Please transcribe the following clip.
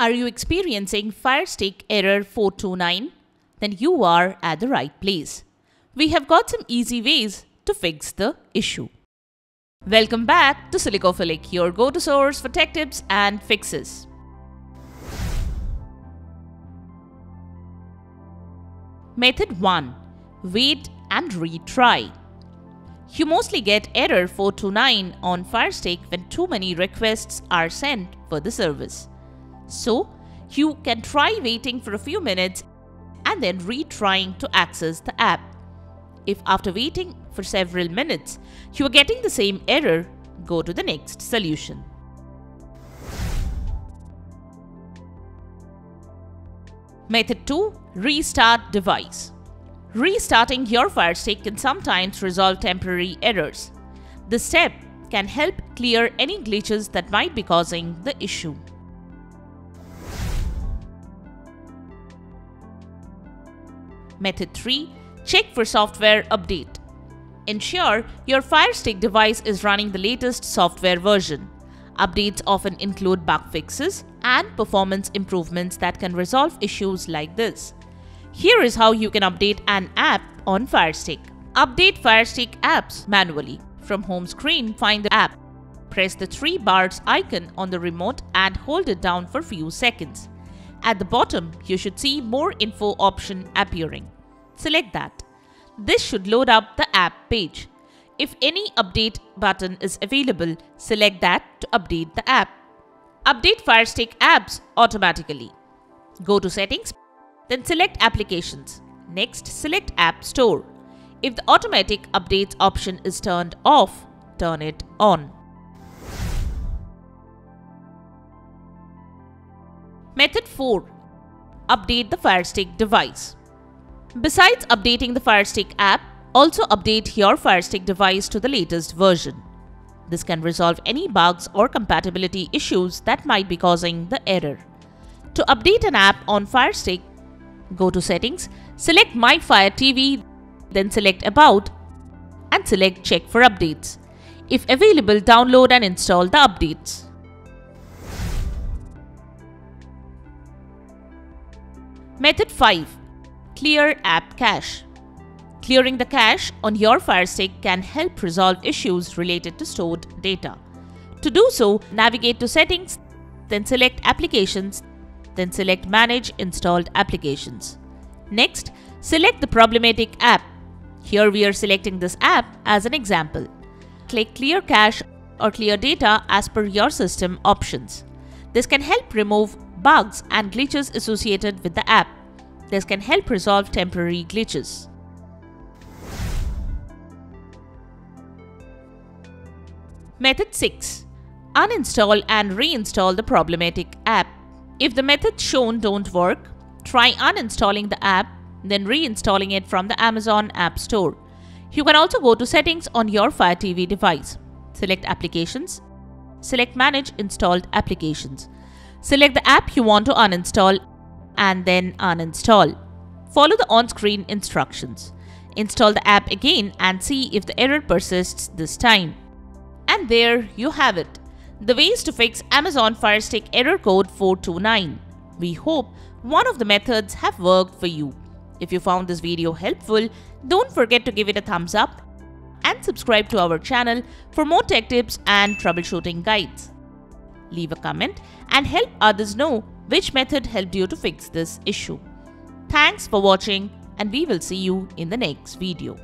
Are you experiencing Firestick error 429? Then you are at the right place. We have got some easy ways to fix the issue. Welcome back to Silicophilic, your go-to source for tech tips and fixes. Method 1. Wait and retry. You mostly get error 429 on Firestick when too many requests are sent for the service. So, you can try waiting for a few minutes and then retrying to access the app. If after waiting for several minutes you are getting the same error, go to the next solution. Method 2 Restart device. Restarting your Fire Stick can sometimes resolve temporary errors. This step can help clear any glitches that might be causing the issue. Method 3 Check for software update. Ensure your Fire Stick device is running the latest software version. Updates often include bug fixes and performance improvements that can resolve issues like this. Here is how you can update an app on Firestick. Update Firestick apps manually. From home screen, find the app. Press the three bars icon on the remote and hold it down for few seconds. At the bottom, you should see more info option appearing. Select that. This should load up the app page. If any update button is available, select that to update the app. Update Firestick apps automatically. Go to settings, then select Applications. Next, select App Store. If the automatic updates option is turned off, turn it on. Method 4. Update the Firestick device. Besides updating the Firestick app, also update your Firestick device to the latest version. This can resolve any bugs or compatibility issues that might be causing the error. To update an app on Firestick, Go to Settings, select My Fire TV, then select About and select Check for updates. If available, download and install the updates. Method 5. Clear App Cache Clearing the cache on your Fire Stick can help resolve issues related to stored data. To do so, navigate to Settings, then select Applications, then select Manage Installed Applications. Next, select the problematic app. Here we are selecting this app as an example. Click Clear Cache or Clear Data as per your system options. This can help remove bugs and glitches associated with the app. This can help resolve temporary glitches. Method 6. Uninstall and reinstall the problematic app. If the methods shown don't work, try uninstalling the app, then reinstalling it from the Amazon App Store. You can also go to Settings on your Fire TV device. Select Applications. Select Manage Installed Applications. Select the app you want to uninstall and then uninstall. Follow the on-screen instructions. Install the app again and see if the error persists this time. And there you have it the ways to fix Amazon Fire Stick error code 429. We hope one of the methods have worked for you. If you found this video helpful, don't forget to give it a thumbs up and subscribe to our channel for more tech tips and troubleshooting guides. Leave a comment and help others know which method helped you to fix this issue. Thanks for watching and we will see you in the next video.